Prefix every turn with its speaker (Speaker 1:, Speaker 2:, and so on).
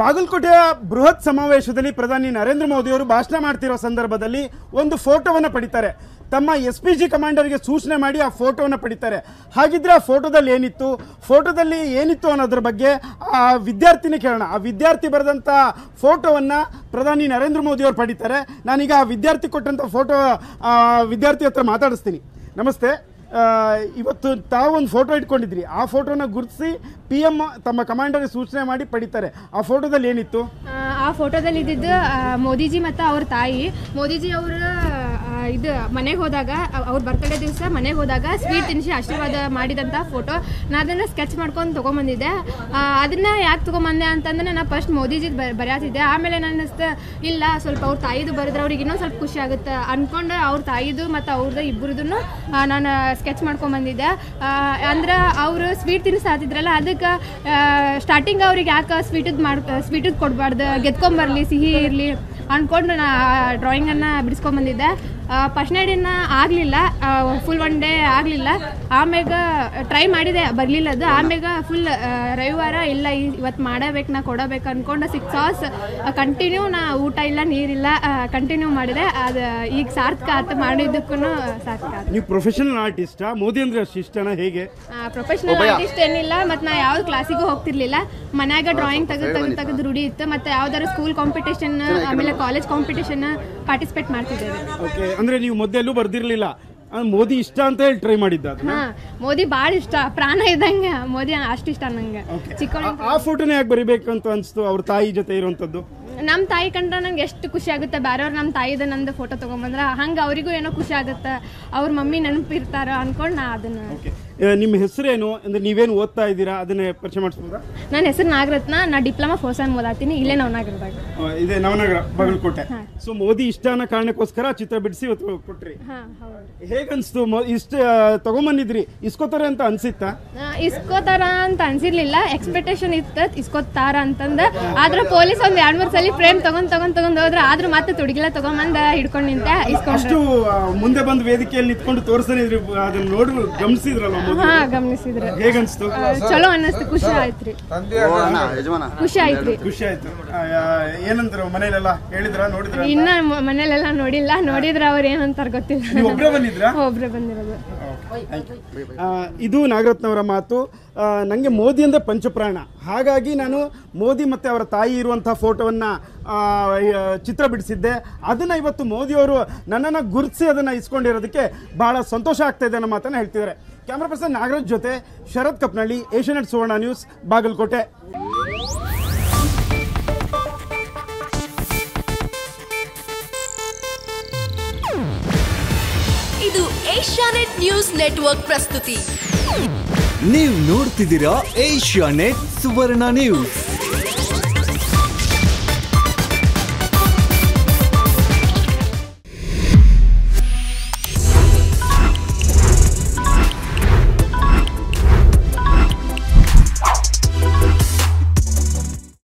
Speaker 1: ಬಾಗಲಕೋಟೆಯ ಬೃಹತ್ ಸಮಾವೇಶದಲ್ಲಿ ಪ್ರಧಾನಿ ನರೇಂದ್ರ ಮೋದಿಯವರು ಭಾಷಣ ಮಾಡ್ತಿರೋ ಸಂದರ್ಭದಲ್ಲಿ ಒಂದು ಫೋಟೋವನ್ನು ಪಡಿತಾರೆ. ತಮ್ಮ ಎಸ್ ಪಿ ಜಿ ಕಮಾಂಡರ್ಗೆ ಸೂಚನೆ ಮಾಡಿ ಆ ಫೋಟೋವನ್ನು ಪಡಿತಾರೆ. ಹಾಗಿದ್ರೆ ಆ ಫೋಟೋದಲ್ಲಿ ಏನಿತ್ತು? ಫೋಟೋದಲ್ಲಿ ಏನಿತ್ತು ಅನ್ನೋದ್ರ ಬಗ್ಗೆ ಆ ವಿದ್ಯಾರ್ಥಿನೇ ಕೇಳೋಣ. ಆ ವಿದ್ಯಾರ್ಥಿ ಬರೆದಂಥ ಫೋಟೋವನ್ನು ಪ್ರಧಾನಿ ನರೇಂದ್ರ ಮೋದಿಯವರು ಪಡಿತಾರೆ. ನಾನೀಗ ಆ ವಿದ್ಯಾರ್ಥಿ ಕೊಟ್ಟಂಥ ಫೋಟೋ ವಿದ್ಯಾರ್ಥಿ ಹತ್ರ ಮಾತಾಡಿಸ್ತೀನಿ. ನಮಸ್ತೆ. ಇವತ್ತು ತಾವೊಂದು ಫೋಟೋ ಇಟ್ಕೊಂಡಿದ್ರಿ. ಆ ಫೋಟೋನ ಗುರುತಿಸಿ ಪಿ ಎಂ ತಮ್ಮ ಕಮಾಂಡರ್ ಸೂಚನೆ ಮಾಡಿ ಪಡಿತಾರೆ. ಆ ಫೋಟೋದಲ್ಲಿ ಏನಿತ್ತು?
Speaker 2: ಆ, ಫೋಟೋದಲ್ಲಿ ಇದ್ದಿದ್ದು ಮೋದಿಜಿ ಮತ್ತು ಅವ್ರ ತಾಯಿ. ಮೋದಿಜಿ ಅವರು ಇದು ಮನೆಗೆ ಹೋದಾಗ, ಅವ್- ಅವ್ರ ಬರ್ತಡೇ ದಿವಸ ಮನೆಗೆ ಹೋದಾಗ ಸ್ವೀಟ್ ತಿನ್ನಿಸಿ ಆಶೀರ್ವಾದ ಮಾಡಿದಂಥ ಫೋಟೋ ನಾನು ಅದನ್ನು ಸ್ಕೆಚ್ ಮಾಡ್ಕೊಂಡು ತೊಗೊಂಬಂದಿದ್ದೆ. ಅದನ್ನು ಯಾಕೆ ತೊಗೊಂಬಂದೆ ಅಂತಂದ್ರೆ ನಾನು ಫಸ್ಟ್ ಮೋದಿಜಿ ಬರೆಯತ್ತಿದ್ದೆ ಆಮೇಲೆ ನಾನು ಅನ್ನಿಸ್ತು ಇಲ್ಲ, ಸ್ವಲ್ಪ ಅವ್ರ ತಾಯಿದು ಬರೆದ್ರೆ ಅವ್ರಿಗೆ ಇನ್ನೊಂದು ಸ್ವಲ್ಪ ಖುಷಿ ಆಗುತ್ತೆ ಅಂದ್ಕೊಂಡು ಅವ್ರ ತಾಯಿದು ಮತ್ತು ಅವ್ರದ್ದು ಇಬ್ಬರದನ್ನು ನಾನು ಸ್ಕೆಚ್ ಮಾಡ್ಕೊಂಬಂದಿದ್ದೆ. ಅಂದ್ರೆ ಅವರು ಸ್ವೀಟ್ ತಿನ್ನಿಸ್ತಿದ್ರಲ್ಲ ಅದಕ್ಕೆ ಸ್ಟಾರ್ಟಿಂಗ್ ಅವ್ರಿಗೆ ಯಾಕೆ ಸ್ವೀಟದ್ ಮಾಡ್, ಸ್ವೀಟದ್ ಕೊಡಬಾರ್ದು, ಗೆದ್ಕೊಂಬರ್ಲಿ, ಸಿಹಿ ಇರಲಿ ಅಂದ್ಕೊಂಡು ನಾ ಡ್ರಾಯಿಂಗನ್ನು ಬಿಡಿಸ್ಕೊಂಬಂದಿದ್ದೆ. ಫಸ್ಟ್ ದಿನ ಆಗಲಿಲ್ಲ. ಫುಲ್ ಒನ್ ಡೇ ಆಗಲಿಲ್ಲ. ಆಮ್ಯಾಗ ಟ್ರೈ ಮಾಡಿದೆ ಬರಲಿಲ್ಲ ಅದು. ಆಮ್ಯಾಗ ಫುಲ್ ರವಿವಾರ ಇಲ್ಲ ಇವತ್ತು ಮಾಡಬೇಕು ನಾ ಕೊಡಬೇಕು ಅಂದ್ಕೊಂಡು ಸಿಕ್ಸ್ ಅವರ್ಸ್ ಕಂಟಿನ್ಯೂ ನಾ ಊಟ ಇಲ್ಲ ನೀರಿಲ್ಲ ಕಂಟಿನ್ಯೂ ಮಾಡಿದೆ. ಅದು ಈಗ ಸಾರ್ಥಕ ಆತ ಮಾಡಿದ್ದಕ್ಕೂ ಸಾರ್ಥಕ
Speaker 1: ನೀವು ಪ್ರೊಫೆಷನಲ್ ಆರ್ಟಿಸ್ಟಾ ಮೋದಿ ಅಂದ್ರೆ ಅಷ್ಟು ಇಷ್ಟನಾ? ಹೇಗೆ?
Speaker 2: ಪ್ರೊಫೆಷನಲ್ ಆರ್ಟಿಸ್ಟ್ ಏನಿಲ್ಲ ಮತ್ತು ನಾ ಯಾವ್ದು ಕ್ಲಾಸಿಗೂ ಹೋಗ್ತಿರ್ಲಿಲ್ಲ. ಮನ್ಯಾಗ ಡ್ರಾಯಿಂಗ್ ತೆಗೆದು ತೆಗೆದು ತೆಗೆದು ರೂಢಿ ಇತ್ತು. ಮತ್ತು ಯಾವ್ದಾದ್ರು ಸ್ಕೂಲ್ ಕಾಂಪಿಟೇಷನ್ ಆಮೇಲೆ ಕಾಲೇಜ್ ಕಾಂಪಿಟೇಷನ್ ಪಾರ್ಟಿಸಿಪೇಟ್ ಮಾಡ್ತಿದ್ದೇವೆ.
Speaker 1: ಓಕೆ ಅಂದ್ರೆ ನೀವು ಮೊದಲೆಲ್ಲೂ ಬರ್ದಿರ್ಲಿಲ್ಲ. ಆ, ಮೋದಿ ಇಷ್ಟ ಅಂತ ಹೇಳಿ ಟ್ರೈ ಮಾಡಿದ್ದ?
Speaker 2: ಹಾ ಮೋದಿ ಬಾಳ ಇಷ್ಟ. ಪ್ರಾಣ ಇದ್ದಂಗೆ ಮೋದಿ ಅಷ್ಟು ಇಷ್ಟ ನಂಗೆ.
Speaker 1: ಆ- ಫೋಟೋನೇ ಯಾಕೆ ಬರಿಬೇಕು ಅಂತ ಅನ್ಸ್ತು ಅವ್ರ ತಾಯಿ ಜೊತೆ ಇರುವಂತದ್ದು?
Speaker 2: ನಮ್ಮ ತಾಯಿ ಕಂಡ್ರೆ ನಂಗೆ ಎಷ್ಟು ಖುಷಿ ಆಗುತ್ತೆ. ಬೇರೆಯವ್ರು ನಮ್ಮ ತಾಯಿದ ನಂದು ಫೋಟೋ ತೊಗೊಂಬಂದ್ರೆ ಹಂಗೆ ಅವರಿಗೂ ಏನೋ ಖುಷಿ ಆಗುತ್ತೆ. ಅವ್ರ ಮಮ್ಮಿ ನೆನಪಿರ್ತಾರ ಅನ್ಕೊಂಡು ನಾ ಅದನ್ನ
Speaker 1: ಓಕೆ ನಿಮ್ಮ ಹೆಸರೇನು? ಅಂದ್ರೆ ನೀವೇನು ಓದ್ತಾ ಇದ್ದೀರಾ? ಅದನ್ನೇ ಪರಿಚಯ ಮಾಡಿಸ್ಬೋದಾ?
Speaker 2: ನನ್ನ ಹೆಸರು ನಾಗರತ್ನ. ನಾ ಡಿಪ್ಲೊಮಾ ಫೋರ್ಸ್ ಅನ್ ಓದಾತೀನಿ. ಇಲ್ಲೇ
Speaker 1: ಆ, ಇದೆ ನವನಗರ ಬಾಗಲಕೋಟೆ. ಸೊ ಮೋದಿ ಇಷ್ಟ ಅನ್ನೋ ಕಾರಣಕ್ಕೋಸ್ಕರ ಚಿತ್ರ ಬಿಡಿಸಿ ಇವತ್ತು ಕೊಟ್ರಿ.
Speaker 2: ಹಾಂ ಹೌದು.
Speaker 1: ಹೇಗನ್ಸ್ತು? ಮೊ- ಇಷ್ಟ ಆ, ತಗೊಂಬಂದಿದ್ರಿ. ಇಸ್ಕೋತಾರೆ ಅಂತ ಅನ್ಸಿತ್ತಾ?
Speaker 2: ಆ, ಇಸ್ಕೋತಾರ ಅಂತ ಅನ್ಸಿರ್ಲಿಲ್ಲ. ಎಕ್ಸ್ಪೆಕ್ಟೇಷನ್ ಇತ್ತು. ಇಸ್ಕೋತಾರ ಅಂತಂದ. ಆದ್ರೆ ಪೊಲೀಸ್ ಒಂದ್ ಎರಡ್ ಮೂರ್ ಸಲ ಫ್ರೇಮ್ ತಗೊಂಡ್ ತಗೊಂಡ್ ತಗೊಂಡ್ ಹೋದ್ರ. ಆದ್ರೂ ಮತ್ತೆ ತುಡಿಗಿಲ್ಲ ತಗೊಂಬಂದ ಹಿಡ್ಕೊಂಡ್ ನಿಂತೆ. ಇಸ್ಕೊಂಡ್ರು.
Speaker 1: ಅಷ್ಟು ಆ, ಮುಂದೆ ಬಂದು ವೇದಿಕೆಯಲ್ಲಿ ನಿಂತ್ಕೊಂಡು ತೋರಿಸ್ತಾನೆ ಅದನ್ನ ನೋಡಿ ಗಮನಿಸಿದ್ರಲ್ಲ
Speaker 2: ಹಾ ಗಮನಿಸಿದ್ರೆ.
Speaker 1: ಹೇಗನ್ಸ್ತು?
Speaker 2: ಚಲೋ ಅನ್ನಿಸ್ತು ಖುಷಿ ಆಯ್ತ್ರಿ. ಖುಷಿ ಆಯ್ತ್ರಿ.
Speaker 1: ಖುಷಿ ಆಯ್ತು. ಏನಂದ್ರು ಮನೇಲೆಲ್ಲ? ಹೇಳಿದ್ರ ನೋಡಿದ್ರ
Speaker 2: ಇನ್ನ ಮನೇಲೆಲ್ಲ ನೋಡಿಲ್ಲ. ನೋಡಿದ್ರ ಅವ್ರ ಏನಂತಾರ ಗೊತ್ತಿಲ್ಲ.
Speaker 1: ಒಬ್ರೇ ಬಂದಿದ್ರ?
Speaker 2: ಒಬ್ರೇ ಬಂದಿರೋದು.
Speaker 1: ಆ, ಇದು ನಾಗರತ್ನವರ ಮಾತು. ಆ, ನನಗೆ ಮೋದಿ ಅಂದರೆ ಪಂಚಪ್ರಾಣ. ಹಾಗಾಗಿ ನಾನು ಮೋದಿ ಮತ್ತು ಅವರ ತಾಯಿ ಇರುವಂಥ ಫೋಟೋವನ್ನು ಚಿತ್ರ ಬಿಡಿಸಿದ್ದೆ. ಅದನ್ನು ಇವತ್ತು ಮೋದಿಯವರು ನನ್ನನ್ನು ಗುರುತಿಸಿ ಅದನ್ನು ಇಸ್ಕೊಂಡಿರೋದಕ್ಕೆ ಬಹಳ ಸಂತೋಷ ಆಗ್ತಾ ಇದೆ ಅನ್ನೋ ಮಾತನ್ನು ಹೇಳ್ತಿದ್ದಾರೆ. ಕ್ಯಾಮ್ರಾ ಪರ್ಸನ್ ನಾಗರಾಜ್ ಜೊತೆ ಶರತ್ ಕಪ್ನಳ್ಳಿ ಏಷ್ಯಾನೆಟ್ ಸುವರ್ಣ ನ್ಯೂಸ್ ಬಾಗಲಕೋಟೆ.
Speaker 3: ಇದು ಏಷ್ಯಾನೆಟ್ ನ್ಯೂಸ್ ನೆಟ್ವರ್ಕ್ ಪ್ರಸ್ತುತಿ.
Speaker 4: ನೀವು ನೋಡ್ತಿದ್ದೀರಾ ಏಷ್ಯಾನೆಟ್ ಸುವರ್ಣ ನ್ಯೂಸ್.